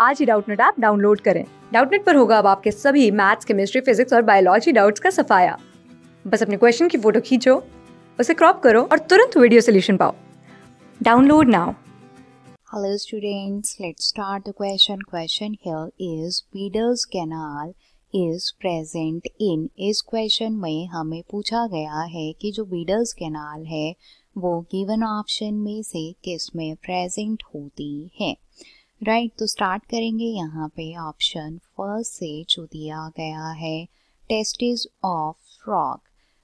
आज ही Doubtnut app download करें। डाउटनेट पर होगा अब आपके सभी मैथ्स केमिस्ट्री फिजिक्स और बायोलॉजी डाउट्स का सफाया। बस अपने क्वेश्चन की फ़ोटो खींचो उसे क्रॉप करो और तुरंत वीडियो सोल्यूशन पाओ। Download now. Hello students, let's start the question. Question here is Beadle's Canal is present in. इस क्वेश्चन में हमें पूछा गया है कि जो बीडल्स कैनाल है वो गिवन ऑप्शन में से किसमें प्रेजेंट होती है? राइट right, तो स्टार्ट करेंगे यहाँ पे ऑप्शन फ़र्स्ट से जो दिया गया है टेस्टिस ऑफ़ फ्रॉग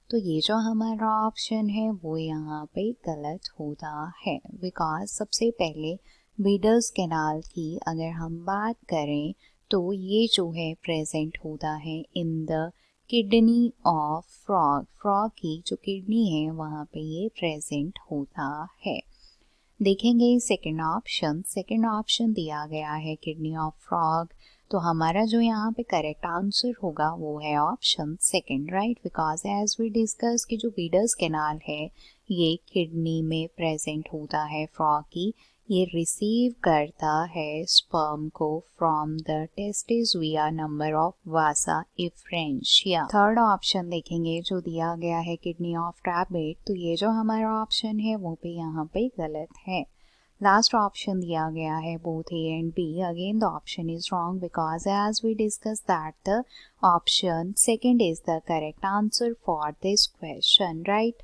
तो ये जो हमारा ऑप्शन है वो यहाँ पे गलत होता है बिकॉज़ सबसे पहले बीडर्स कैनाल की अगर हम बात करें तो ये जो है प्रेजेंट होता है in the kidney of frog frog की जो किडनी है वहाँ पे ये प्रेजेंट होता है। देखेंगे सेकेंड ऑप्शन सेकेंड ऑप्शन दिया गया है किडनी ऑफ़ फ्रॉग तो हमारा जो यहाँ पे करेक्ट आंसर होगा, वो है option second right because as we discuss कि जो बीडर्स कैनाल है, ये किडनी में प्रेजेंट होता है फ्रॉग की ये रिसीव करता है स्पर्म को from the testis via number of vasa efferentia third option देखेंगे, जो दिया गया है किडनी ऑफ़ रैबिट तो ये जो हमारा ऑप्शन है, वो भी यहाँ पे गलत है। लास्ट ऑप्शन दिया गया है both A and B again the option is wrong because as we discuss that the option second is the correct answer for this question right